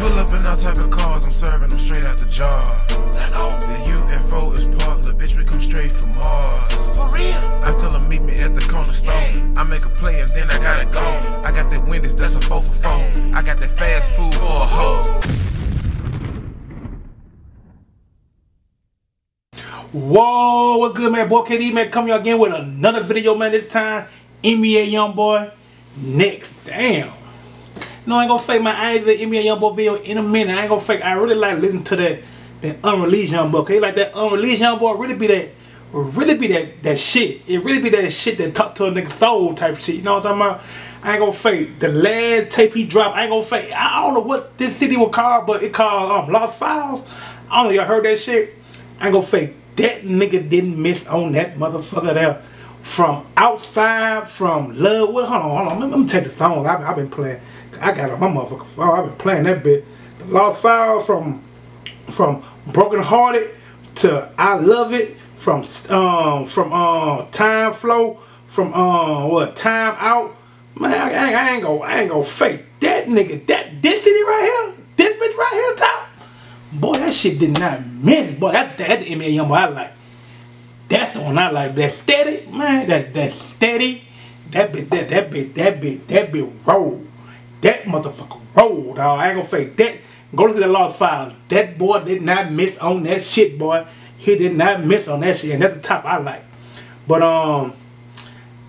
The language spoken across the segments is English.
Pull up in all type of cars, I'm serving them straight out the jar. The UFO is parked, the bitch, we come straight from Mars. For real? I tell them meet me at the corner store. I make a play and then I gotta go. I got that Wendy's, that's a 4 for 4. I got that fast food for a hoe. Whoa, what's good, man? Boy KD, man, coming again with another video, man. This time, NBA Young Boy. Next, damn. No, I ain't gonna fake my ain't the NBA Young Boy video in a minute. I ain't gonna fake. I really like listening to that that unreleased Young Boy. Okay, like that unreleased Young Boy really be that, really be that that shit. It really be that shit that talk to a nigga soul type shit. You know what I'm talking about? I ain't gonna fake. The last tape he dropped, I ain't gonna fake. I don't know what this city was called, but it called um Lost Files. I don't know y'all heard that shit. I ain't gonna fake. That nigga didn't miss on that motherfucker there. From outside, from love. What? Hold on, hold on. Let me, let me take the songs I've been playing. I got on my motherfucker phone. I've been playing that bit. The Lost Files from from Broken Hearted to I Love It. From um from uh Time Flow. From uh what Time Out. Man, I, ain't- I ain't gonna I ain't gonna fake that nigga. That this city right here. This bitch right here top. Boy, that shit did not miss. Boy, that that the NBA young boy I like. That's the one I like. That steady, man. That that steady. That bit that that bit that bit that bit roll. That motherfucker roll, dog. I ain't gonna fake that. Go to the lost files. That boy did not miss on that shit, boy. He did not miss on that shit, and that's the top I like. But um,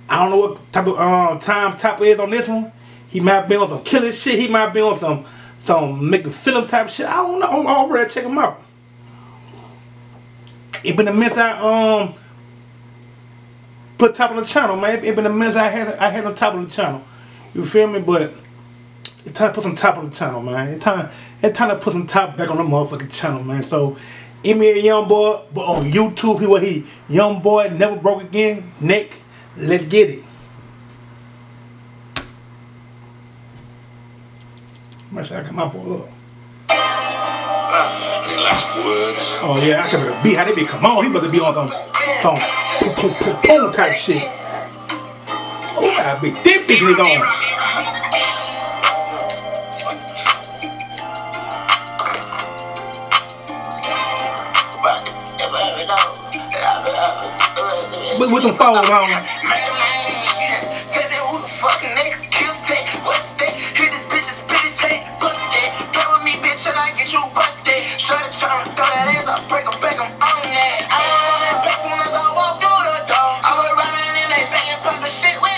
I don't know what type of um time top is on this one. He might be on some killer shit. He might be on some some making film type shit. I don't know. I'm, I'm ready to check him out. It been a miss I um put top of the channel, man. It been a miss I had I had on top of the channel. You feel me? But it's time to put some top on the channel, man. It's time it's time to put some top back on the motherfucking channel, man. So NBA Young Boy, but on YouTube, he what he Young Boy never broke again. Nick, let's get it. Make sure I got my boy up. Ah, last words. Oh yeah, I can be how they be. Come on, he about to be on some some boom, boom, boom, type shit. Oh, I big thick on. With,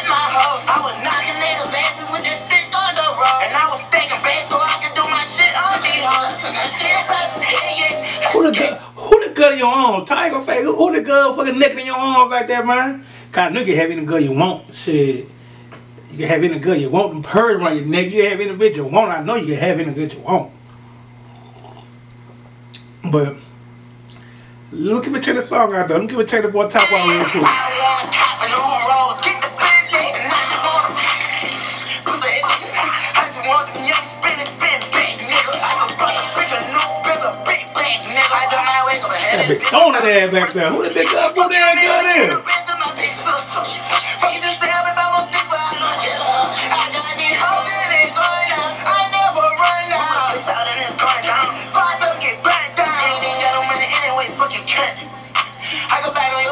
my hoes. I was knocking niggas asses with them phones on. The rope. And I was taking back so I can do my shit on. Who the? Who the girl in your arms? Tiger. Who, the girl fucking naked in your arm right there, man? Cause you can have any girl you want. Shit. You can have any girl you want. Them purrs around your neck. You have any bitch you want. I know you can have any bitch you want. But look at me check the song out. Look at me check the boy top out real quick. That big throwing that ass back there. Who the big girl? Who damn girl is? I go back on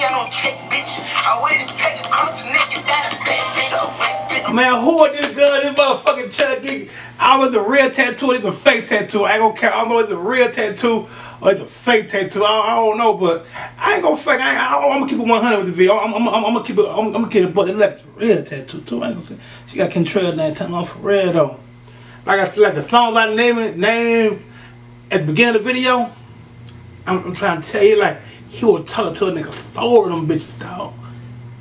bitch. I wear this a bitch. Man, who is this girl? This motherfucking Chucky. I don't it's a real tattoo it's a fake tattoo. I gonna care. I don't know if it's a real tattoo or it's a fake tattoo. I, I don't know, but I ain't gonna fake. I I, I'm gonna keep it 100 with the video. I'm, I'm, I'm, I'm gonna keep it. I'm, I'm gonna keep it, but it's like a real tattoo too. I ain't gonna say. She got control that time off for real though. Like I said, like the song named it, name at the beginning of the video. I'm, I'm trying to tell you, like he was talking to a nigga soul them bitches, dog.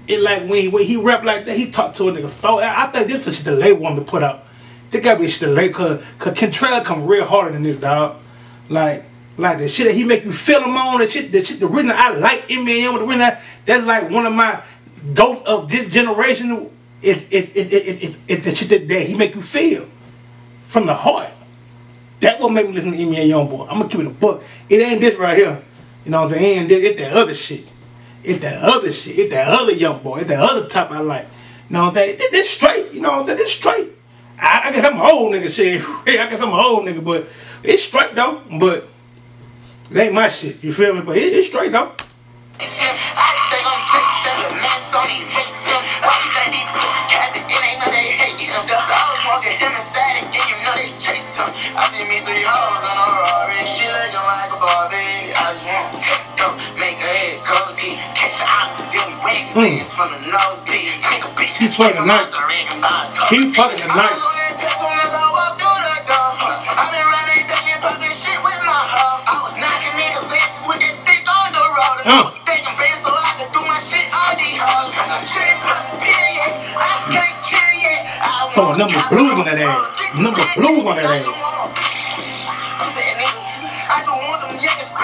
It like when he when he rap like that, he talk to a nigga soul. I, I think this is the late one to put out. They gotta be shit late cause cause come real harder than this dog. Like like the shit that he make you feel him on, the shit, the shit, the reason I like Eminem, the reason that, that's like one of my ghost of this generation is is is, is, is, is the shit that, that he make you feel from the heart. That what make me listen to Eminem Youngboy. I'm gonna keep it a book. It ain't this right here. You know what I'm saying? It's that other shit. It's that other shit. It's that other young boy. It's that other type I like. You know what I'm saying? This straight. You know what I'm saying? This straight. I, I guess I'm an old nigga shit. Hey, I guess I'm an old nigga, but it's straight though. But it ain't my shit. You feel me? But it, it's straight though. I see me three hoes wig mm. from the nosebleed. Bitch, keep fucking night. Keep fucking the night. Uh. Oh, number blue on that ass. Number blue on that ass.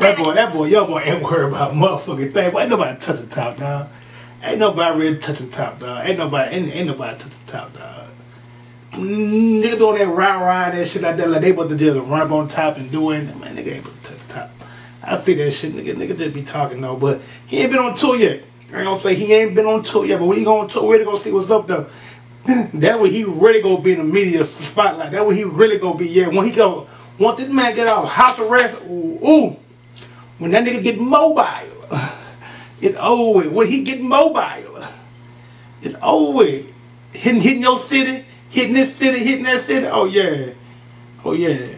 That boy, that boy, y'all boy ain't worried about motherfucking thing. But ain't nobody touching top, dog. Ain't nobody really touching top, dog. Ain't nobody, ain't, ain't nobody touching top, dog nigga doing that rah rah that shit like that, like they about to just run up on top and do it. Man, nigga ain't about to touch top. I see that shit, nigga. Nigga just be talking though, but he ain't been on tour yet. I ain't gonna say he ain't been on tour yet, but when he go on tour, we're gonna see what's up though. that way he really gonna be in the media spotlight. That way he really gonna be, yeah. When he go, once this man get out of house arrest, ooh, ooh when that nigga get mobile, it's always, When he get mobile, it's always Hitting, hitting your city, hitting this city, hitting that city. Oh yeah. Oh yeah.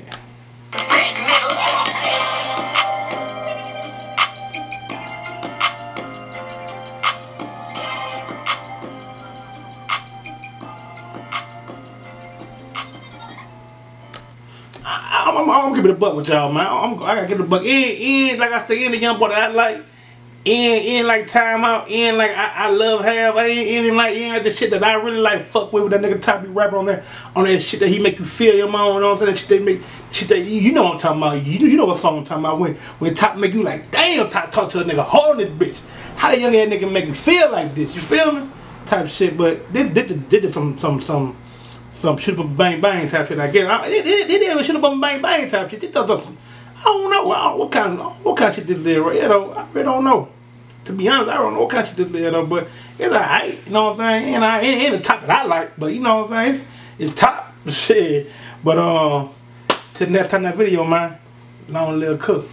It a buck with y'all, man. I'm, I gotta get a buck. In, in, like I said, in the young boy that I like in in like timeout in like I, I love have I ain't in like in like the shit that I really like fuck with with that nigga Toppy rapper on that on that shit that he make you feel your mind you know what I'm saying? That shit they make shit that you know what I'm talking about. You, you know what song I'm talking about. When when Top make you like damn Top talk to a nigga holding this bitch. How the young ass nigga make you feel like this you feel me? Type shit but this this this some some some some shoot up bang bang type shit I get it it it, it shoot up bang bang type shit it does something I don't know. I don't, what kind of what kind of shit this is, right? You know, I really don't know. To be honest, I don't know what kind of shit this is, though, but it's alright. You know what I'm saying? And I ain't, ain't the top that I like, but you know what I'm saying? It's, it's top shit. But uh, till next time that video, man. Long little cook.